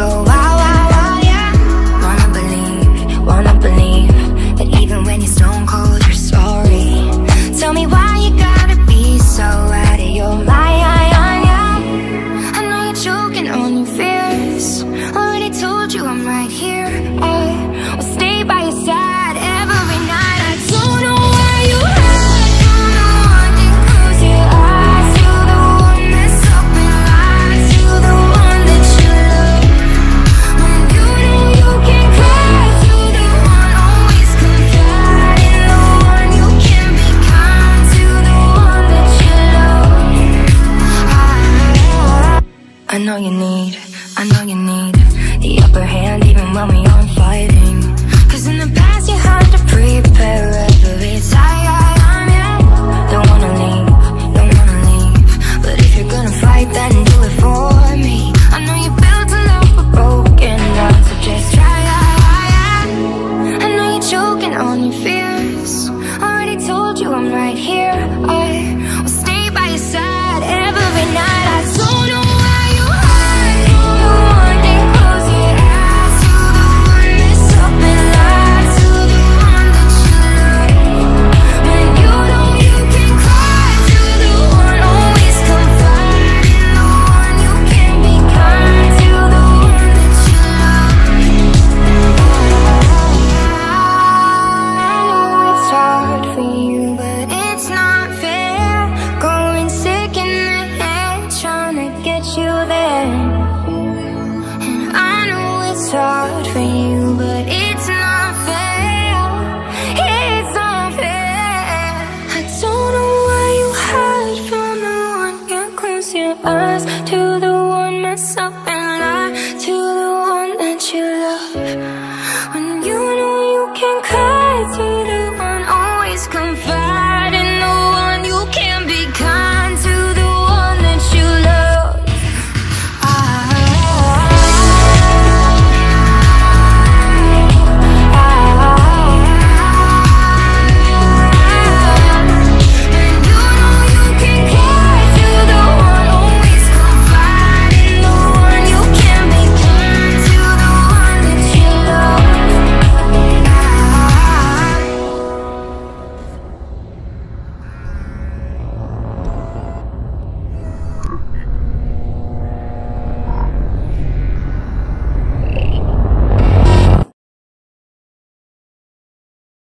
go I know you need, I know you need the upper hand even when we aren't fighting. Cause in the past you had to prepare every time. Yeah. Don't wanna leave, don't wanna leave. But if you're gonna fight, then do it for me. I know you built a love for broken hearts, so just try. I know you're choking on your fears. I already told you I'm right here. hard for you, but it's not fair. It's not fair. I don't know why you hide from the one. You close your eyes to the one myself.